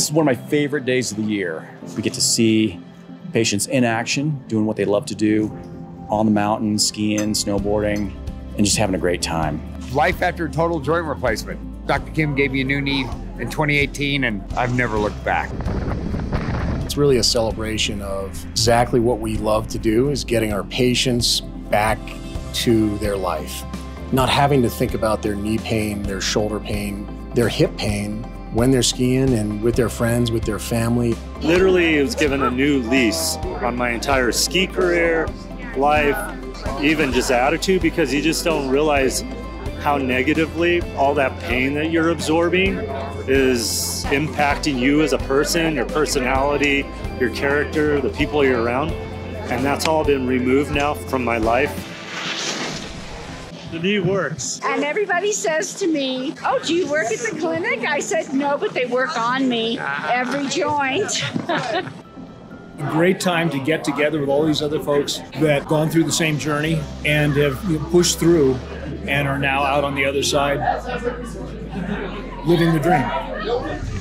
this is one of my favorite days of the year. We get to see patients in action, doing what they love to do on the mountain, skiing, snowboarding, and just having a great time. Life after total joint replacement. Dr. Kim gave me a new knee in 2018, and I've never looked back. It's really a celebration of exactly what we love to do is getting our patients back to their life. Not having to think about their knee pain, their shoulder pain, their hip pain when they're skiing and with their friends, with their family. Literally, it was given a new lease on my entire ski career, life, even just attitude because you just don't realize how negatively all that pain that you're absorbing is impacting you as a person, your personality, your character, the people you're around. And that's all been removed now from my life. The knee works. And everybody says to me, Oh, do you work at the clinic? I said, No, but they work on me every joint. a great time to get together with all these other folks that gone through the same journey and have you know, pushed through and are now out on the other side living the dream.